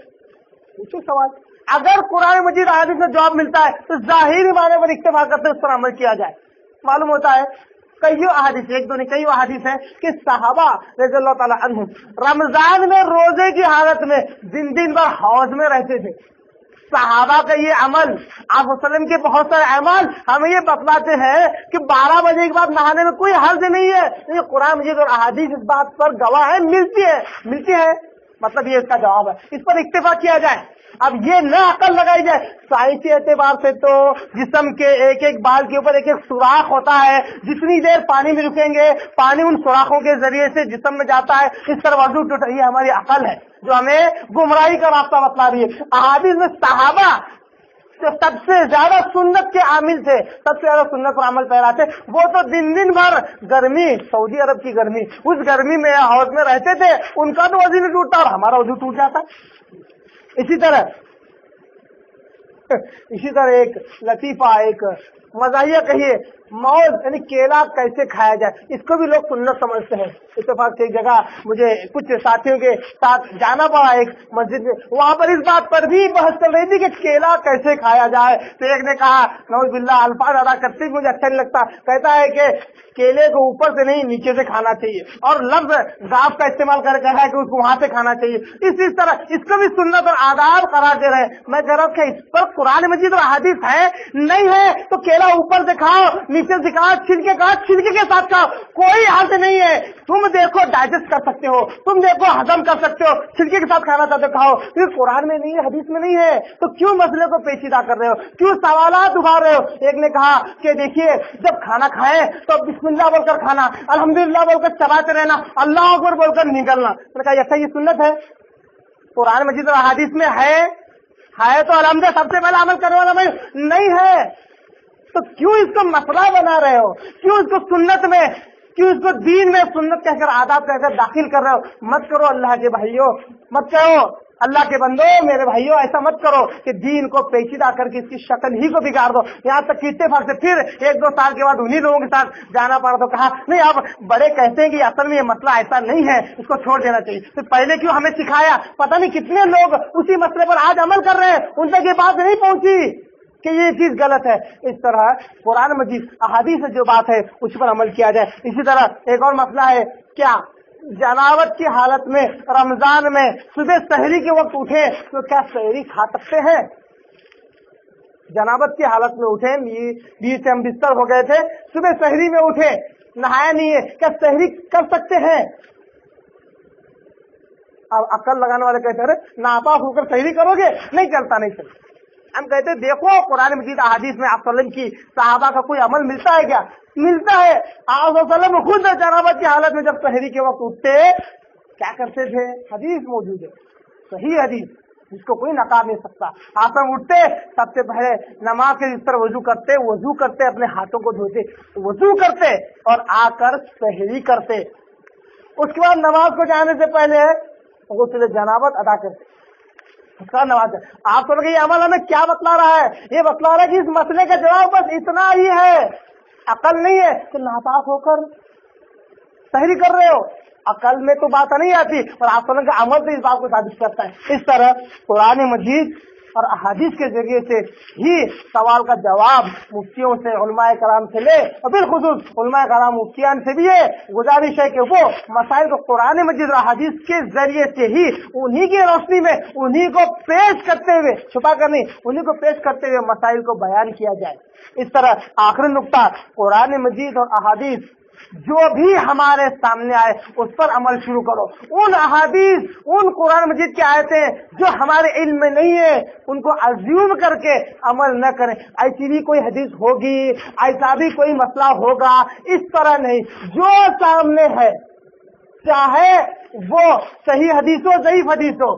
पूछो सवाल। अगर कुरान मजीद आदि से जवाब मिलता है तो ज़ाहिर माने पर इस्तेमाल करते उस पर अमल किया जाए। मालूम होता है कई अहादीस, एक दो नहीं कई अहादीस है कि साहबा रज़ी रमज़ान में रोज़े की हालत में दिन दिन भर हौज में रहते थे सहाबा का ये अमल, आप वसलम के बहुत सारे अमल, हमें ये बतलाते हैं कि 12 बजे के बाद नहाने में कोई हर्ज नहीं है। ये कुरान मजीद और अहादीस इस बात पर गवाह है, मिलती है मिलती है। मतलब ये इसका जवाब है। इस पर इक्तफा किया जाए। अब ये न अकल लगाई जाए। साइंसी एतबार से तो जिसम के एक एक बाल के ऊपर एक एक सुराख होता है, जितनी देर पानी में रुकेंगे, पानी उन सुराखों के ज़रिए से जिसम में जाता है, इस तरह वज़ू टूट। ये हमारी अकल है, जो हमें गुमराही का रास्ता बतला रही है। में सहाबा जो सबसे ज़्यादा सुन्नत के आमिल थे, सबसे ज़्यादा सुन्नत पर अमल पैरा थे, वो तो दिन दिन भर गर्मी, सऊदी अरब की गर्मी, उस गर्मी में हाउस में रहते थे, उनका तो वज़ू नहीं टूटता और हमारा वज़ू टूट जाता। इसी तरह। इसी तरह एक लतीफा एक मजाहिया कहिए। मौज, यानी केला कैसे खाया जाए, इसको भी लोग सुन्नत समझते हैं। इतफाक से एक जगह मुझे कुछ साथियों के साथ जाना पड़ा एक मस्जिद में। वहाँ पर इस बात पर भी बहस चल रही थी कि केला कैसे खाया जाए। तो एक ने कहा नौज बिल्ला अल्फाज अदा करते मुझे अच्छा नहीं लगता। कहता है कि केले को ऊपर से नहीं, नीचे से खाना चाहिए। और लफ्ज गाफ का इस्तेमाल कर, कहा है कि उसको वहाँ से खाना चाहिए। इस इस तरह इसको भी सुन्नत और आदाब करार दे रहे मैं कह रहा हूँ इस पर कुरान मजीद और हादिस है? नहीं है। तो केला ऊपर से खाओ नीचे से कहा छिलके कहा, छिलके के साथ खाओ कोई हाथ नहीं है। तुम देखो डाइजेस्ट कर सकते हो। तुम देखो, हजम कर सकते हो। छिलके के साथ खाना चाहते खाओ। फिर कुरान में नहीं है, हदीस में नहीं है। तो क्यों मसले को पेचीदा कर रहे हो? क्यों सवाल उठा रहे हो? एक ने कहा कि देखिए, जब खाना खाए तो बिस्मिल्लाह बोलकर खाना, अल्हम्दुलिल्लाह बोलकर चबाते रहना, अल्लाह अकबर बोलकर निकलना मैंने कहा, ऐसा ये सुन्नत है? कुरान मजीद और हादिस में है। है तो अलहमद सबसे पहले अमल करने वाला भाई नहीं है। तो क्यों इसको मसला बना रहे हो? क्यों इसको सुन्नत में, क्यों इसको दीन में सुन्नत कहकर आदाब कहकर दाखिल कर रहे हो? मत करो अल्लाह के भाइयों, मत करो। अल्लाह के बंदो, मेरे भाइयों, ऐसा मत करो कि दीन को पेचीदा करके इसकी शक्ल ही को बिगाड़ दो। यहाँ तक कि इतफाक से फिर एक दो साल के बाद उन्हीं लोगों के साथ जाना पड़ा तो कहा, नहीं, अब बड़े कहते हैं कि असल में ये मसला ऐसा नहीं है, इसको छोड़ देना चाहिए। तो पहले क्यों हमें सिखाया? पता नहीं कितने लोग उसी मसले पर आज अमल कर रहे हैं उन तक ये बात नहीं पहुँची। कि ये चीज़ गलत है। इस तरह कुरान मजीद अहादी से जो बात है, उस पर अमल किया जाए। इसी तरह एक और मसला है, क्या जनावत की हालत में, रमज़ान में सुबह शहरी के वक्त उठे तो क्या शहरी खा सकते हैं? जनावत की हालत में उठे बीच हम बिस्तर हो गए थे, सुबह शहरी में उठे नहाया नहीं है, क्या शहरी कर सकते हैं? अब अक्ल लगाने वाले कहते हैं नापा होकर शहरी करोगे? नहीं, चलता नहीं, चलता। हम कहते हैं, देखो, कुरान मजीद अहादीस में आप की साहबा का कोई अमल मिलता है क्या? मिलता है। आप खुद जनाबत की हालत में जब शहरी के वक्त उठते, क्या करते थे? हदीस मौजूद है। सही हदीस। जिसको कोई नकार नहीं सकता। आसम उठते, सबसे पहले नमाज़ के जिस पर वज़ू करते वज़ू करते, अपने हाथों को धोते, वज़ू करते और आकर सहरी करते। उसके बाद नमाज़ को जाने से पहले वो गुस्ल जनाबत अदा करते। उसका है। आप समझ गए अमल हमें क्या बतला रहा है? ये बतला रहा है कि इस मसले का जवाब बस इतना ही है। अकल नहीं है कि नापाक होकर सहरी कर रहे हो। अकल में तो बात नहीं आती, पर आप समझ अमल से इस बात को साबित करता है। इस तरह कुरान मजीद और अहादीस के ज़रिए से ही सवाल का जवाब मुफ्तियों से कराम से ले और बिलखसूस कराम मुफ्तियान से भी है गुजारिश है कि वो मसाइल को कुरान मजिद अहादीस के ज़रिए से ही उन्हीं की रोशनी में, उन्हीं को पेश करते हुए, छुपा कर नहीं, उन्हीं को पेश करते हुए मसाइल को बयान किया जाए। इस तरह आखिरी नुकता कुरान मजीद और अहादीस जो भी हमारे सामने आए, उस पर अमल शुरू करो। उन अहादीस, उन कुरान मजीद की आयतें जो हमारे इल्म में नहीं है, उनको अज्यूम करके अमल न करें। ऐसी भी कोई हदीस होगी ऐसा भी कोई मसला होगा, इस तरह नहीं। जो सामने है, चाहे वो सही हदीस हो ज़यीफ हदीस हो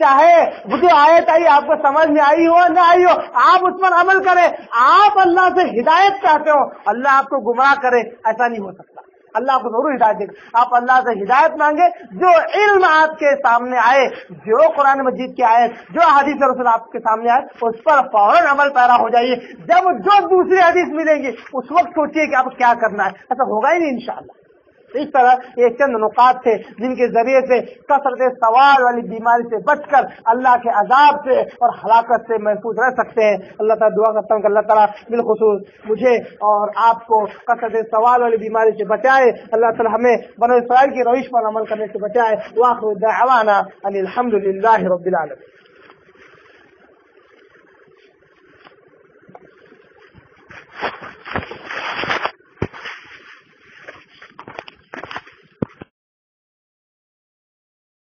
चाहे जो आयत आई आपको समझ में आई हो, न आई हो, आप उस पर अमल करें। आप अल्लाह से हिदायत चाहते हो, अल्लाह आपको गुमराह करे, ऐसा नहीं हो सकता। अल्लाह को ज़रूर हिदायत देगा। आप अल्लाह से हिदायत मांगे, जो इल्म आपके सामने आए, जो कुरान मजीद की आए जो हदीस रसूल आपके सामने आए, उस पर फ़ौरन अमल पैदा हो जाइए। जब जो दूसरी हदीस मिलेंगी, उस वक्त सोचिए कि आप क्या करना है। ऐसा होगा ही नहीं इंशाल्लाह इस तरह ये चंद नुकात थे जिनके ज़रिए से कसरत सवाल वाली बीमारी से बचकर अल्लाह के अजाब से और हलाकत से महफूज रह सकते हैं। अल्लाह तला दुआ करता हूँ अल्लाह तला बिलखसूस मुझे और आपको कसरत सवाल वाली बीमारी से बचाए। अल्लाह तला हमें बनो इसराइल की रविश पर अमल करने से बचाए। वाखिर अलहमदिल्ला